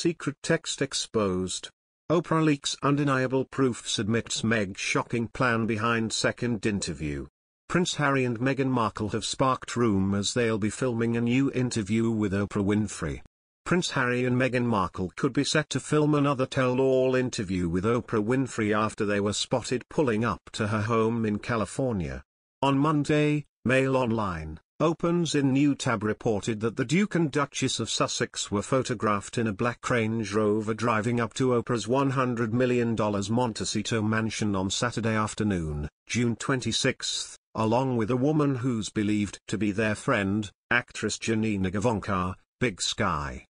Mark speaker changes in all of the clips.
Speaker 1: Secret text exposed. Oprah leaks undeniable proof admits Meg's shocking plan behind second interview. Prince Harry and Meghan Markle have sparked rumours they'll be filming a new interview with Oprah Winfrey. Prince Harry and Meghan Markle could be set to film another tell-all interview with Oprah Winfrey after they were spotted pulling up to her home in California. On Monday, Mail Online, Opens in New Tab reported that the Duke and Duchess of Sussex were photographed in a black Range Rover driving up to Oprah's $100 million Montecito mansion on Saturday afternoon, June 26, along with a woman who's believed to be their friend, actress Janina Gavankar, Big Sky.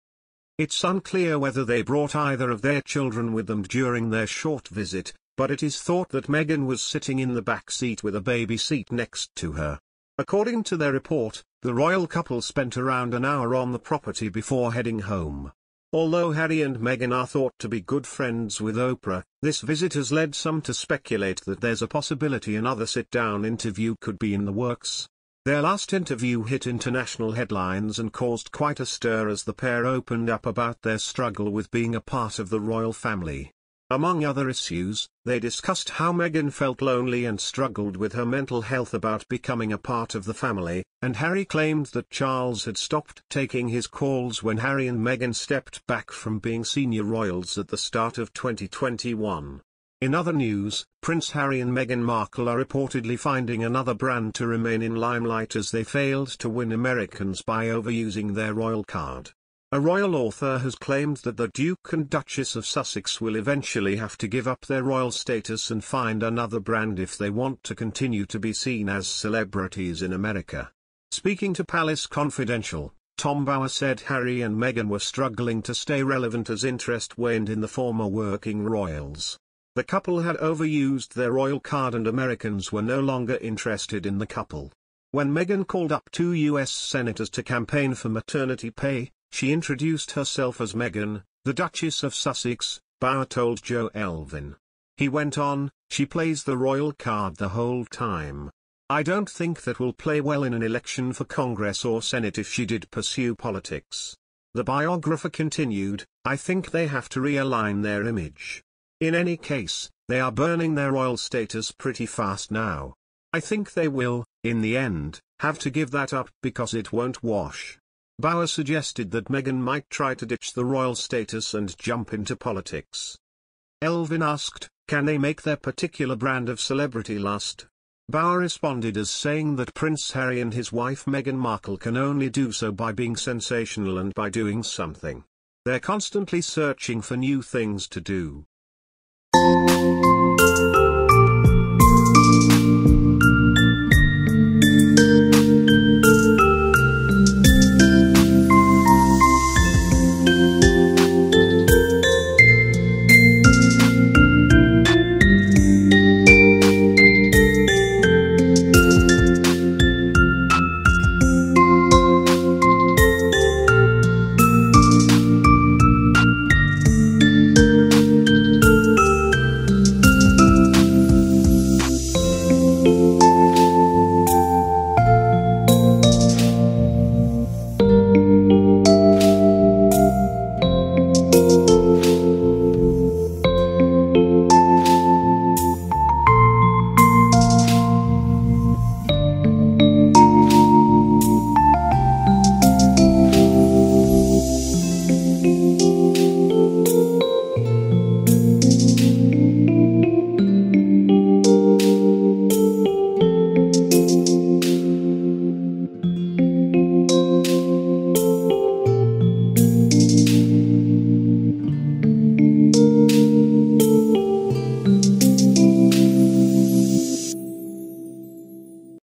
Speaker 1: It's unclear whether they brought either of their children with them during their short visit, but it is thought that Meghan was sitting in the back seat with a baby seat next to her. According to their report, the royal couple spent around an hour on the property before heading home. Although Harry and Meghan are thought to be good friends with Oprah, this visit has led some to speculate that there's a possibility another sit-down interview could be in the works. Their last interview hit international headlines and caused quite a stir as the pair opened up about their struggle with being a part of the royal family. Among other issues, they discussed how Meghan felt lonely and struggled with her mental health about becoming a part of the family, and Harry claimed that Charles had stopped taking his calls when Harry and Meghan stepped back from being senior royals at the start of 2021. In other news, Prince Harry and Meghan Markle are reportedly finding another brand to remain in limelight as they failed to win Americans by overusing their royal card. A royal author has claimed that the Duke and Duchess of Sussex will eventually have to give up their royal status and find another brand if they want to continue to be seen as celebrities in America. Speaking to Palace Confidential, Tom Bower said Harry and Meghan were struggling to stay relevant as interest waned in the former working royals. The couple had overused their royal card and Americans were no longer interested in the couple. When Meghan called up two U.S. senators to campaign for maternity pay, she introduced herself as Meghan, the Duchess of Sussex, Bower told Jo Elvin. He went on, she plays the royal card the whole time. I don't think that will play well in an election for Congress or Senate if she did pursue politics. The biographer continued, I think they have to realign their image. In any case, they are burning their royal status pretty fast now. I think they will, in the end, have to give that up because it won't wash. Bower suggested that Meghan might try to ditch the royal status and jump into politics. Elvin asked, can they make their particular brand of celebrity last? Bower responded as saying that Prince Harry and his wife Meghan Markle can only do so by being sensational and by doing something. They're constantly searching for new things to do.